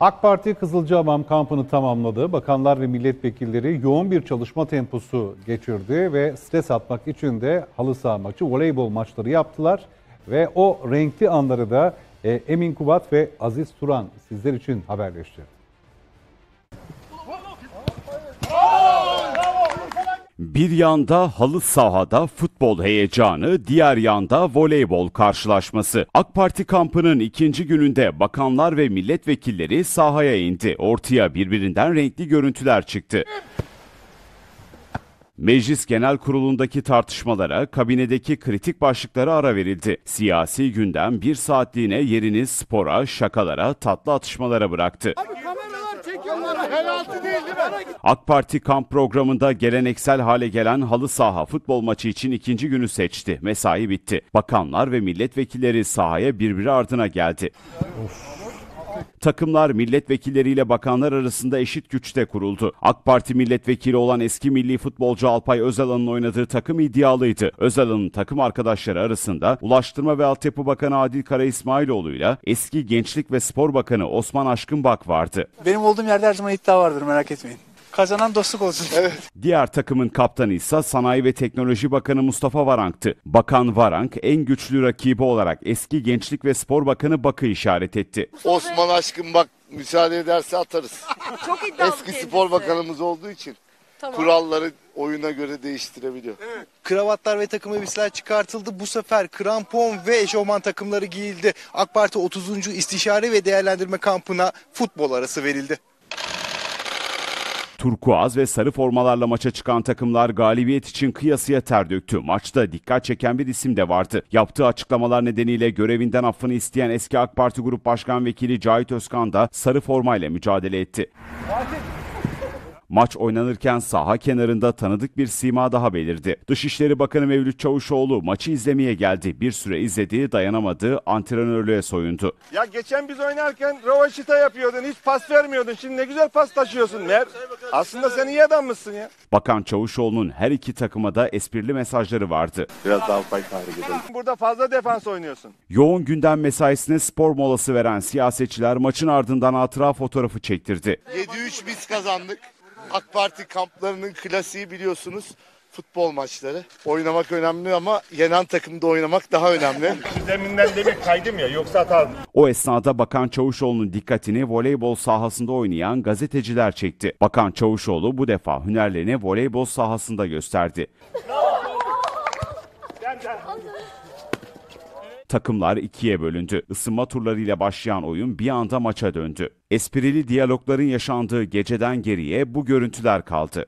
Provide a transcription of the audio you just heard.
AK Parti Kızılcahamam kampını tamamladı. Bakanlar ve milletvekilleri yoğun bir çalışma temposu geçirdi ve stres atmak için de halı saha maçı, voleybol maçları yaptılar. Ve o renkli anları da e, Emin Kubat ve Aziz Turan sizler için haberleşti. Bir yanda halı sahada futbol heyecanı, diğer yanda voleybol karşılaşması. AK Parti kampının ikinci gününde bakanlar ve milletvekilleri sahaya indi. Ortaya birbirinden renkli görüntüler çıktı. Meclis Genel Kurulu'ndaki tartışmalara, kabinedeki kritik başlıklara ara verildi. Siyasi gündem bir saatliğine yerini spora, şakalara, tatlı atışmalara bıraktı. Kameralar çekiyorlar. Penaltı değil değil mi? AK Parti kamp programında geleneksel hale gelen halı saha futbol maçı için ikinci günü seçti. Mesai bitti. Bakanlar ve milletvekilleri sahaya birbiri ardına geldi. Takımlar milletvekilleriyle bakanlar arasında eşit güçte kuruldu. AK Parti milletvekili olan eski milli futbolcu Alpay Özalan'ın oynadığı takım iddialıydı. Özalan'ın takım arkadaşları arasında Ulaştırma ve Altyapı Bakanı Adil Kara İsmailoğlu ile eski Gençlik ve Spor Bakanı Osman Aşkınbak vardı. Benim olduğum yerde her zaman iddia vardır merak etmeyin. Kazanan dostluk olsun. Evet. Diğer takımın kaptanı ise Sanayi ve Teknoloji Bakanı Mustafa Varank'tı. Bakan Varank en güçlü rakibi olarak eski Gençlik ve Spor Bakanı Bak'ı işaret etti. Osman aşkım bak müsaade ederse atarız. Çok iddialı Eski kendisi. spor bakanımız olduğu için Tamam. kuralları oyuna göre değiştirebiliyor. Kravatlar ve takım elbiseler çıkartıldı. Bu sefer krampon ve eşofman takımları giyildi. AK Parti 30. İstişare ve Değerlendirme Kampı'na futbol arası verildi. Turkuaz ve sarı formalarla maça çıkan takımlar galibiyet için kıyasıya ter döktü. Maçta dikkat çeken bir isim de vardı. Yaptığı açıklamalar nedeniyle görevinden affını isteyen eski AK Parti Grup Başkan Vekili Cahit Özkan da sarı formayla mücadele etti. Maç oynanırken saha kenarında tanıdık bir sima daha belirdi. Dışişleri Bakanı Mevlüt Çavuşoğlu maçı izlemeye geldi. Bir süre izledi, dayanamadı, antrenörlüğe soyundu. Ya geçen biz oynarken rövaşita yapıyordun. Hiç pas vermiyordun. Şimdi ne güzel pas taşıyorsun. Mer. Aslında sen iyi adammışsın ya. Bakan Çavuşoğlu'nun her iki takıma da esprili mesajları vardı. Burada fazla defans oynuyorsun. Yoğun gündem mesaisine spor molası veren siyasetçiler maçın ardından hatıra fotoğrafı çektirdi. 7-3 biz kazandık. AK Parti kamplarının klasiği biliyorsunuz futbol maçları. Oynamak önemli ama yenen takımda oynamak daha önemli. Deminden demir kaydım ya yoksa atardım. O esnada Bakan Çavuşoğlu'nun dikkatini voleybol sahasında oynayan gazeteciler çekti. Bakan Çavuşoğlu bu defa hünerlerini voleybol sahasında gösterdi. Takımlar ikiye bölündü. Isınma turlarıyla başlayan oyun bir anda maça döndü. Esprili diyalogların yaşandığı geceden geriye bu görüntüler kaldı.